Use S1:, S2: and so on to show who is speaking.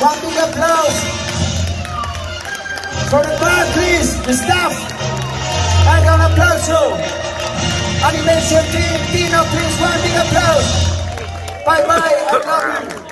S1: one, big applause. For the band, please, the staff. I got an applause too. Animation team, Dino, please, one big applause. Bye bye, I love you.